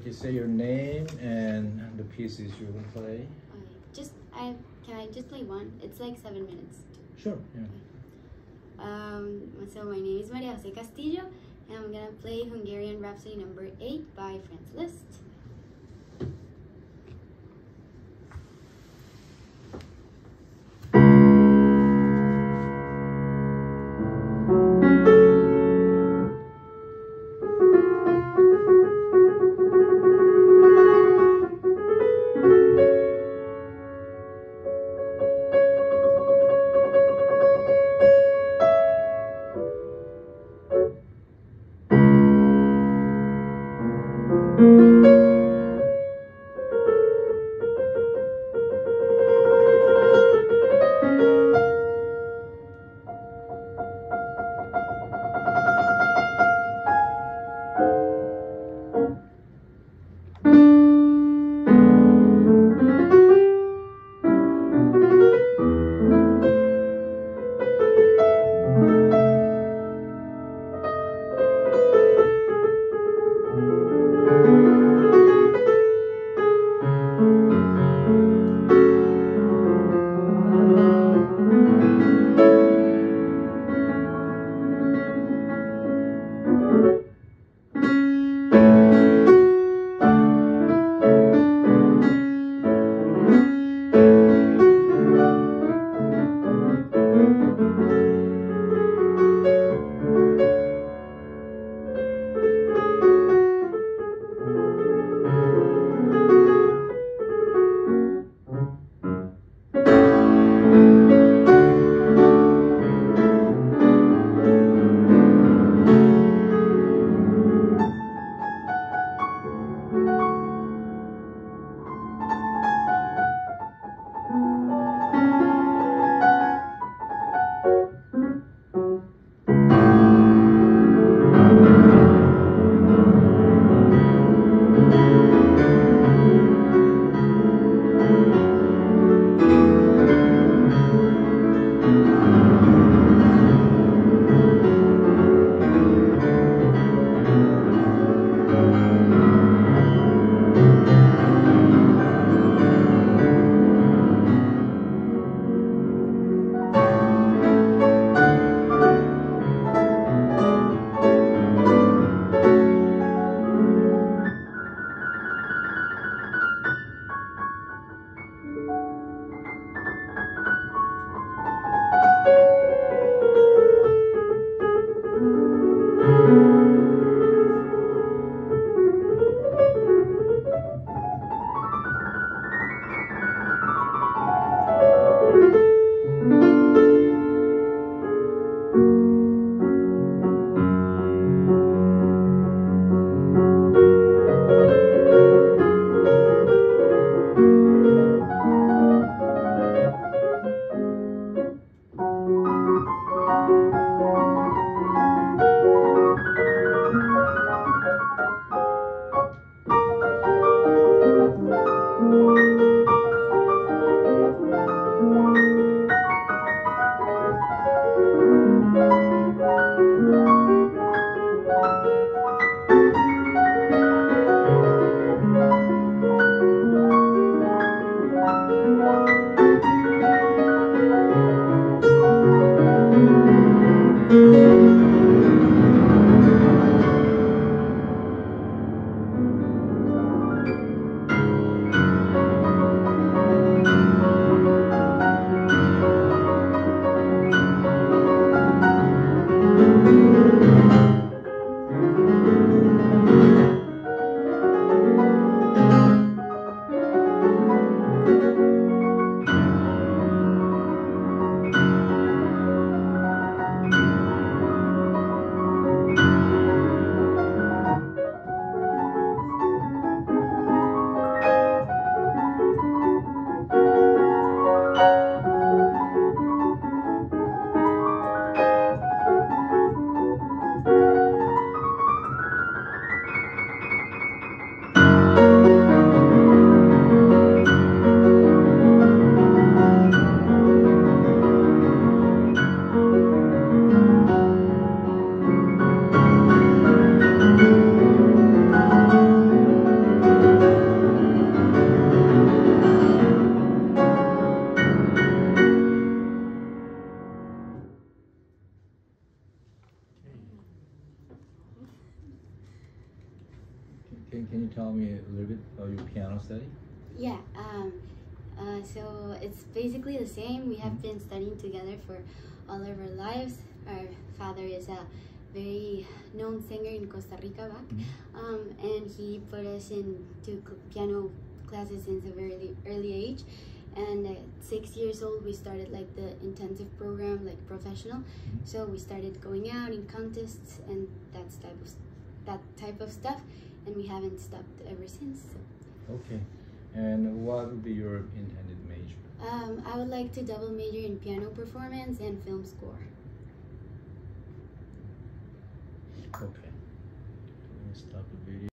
Okay, say your name and the pieces you will play. Okay, just I can I just play one? It's like seven minutes. Sure. Yeah. Um, so my name is Maria Jose Castillo, and I'm gonna play Hungarian Rhapsody Number Eight by Franz Liszt. Can, you tell me a little bit about your piano study? Yeah. Um, uh, so it's basically the same. We have Mhm. been studying together for all of our lives. Our father is a very known singer in Costa Rica back, Mhm. um, and he put us into piano classes since a very early age. And at six years old, we started like the intensive program, like professional. So we started going out in contests and that type of that type of stuff, and we haven't stopped ever since. So. Okay. And what would be your intended major? Um, I would like to double major in piano performance and film score. Okay. Let me stop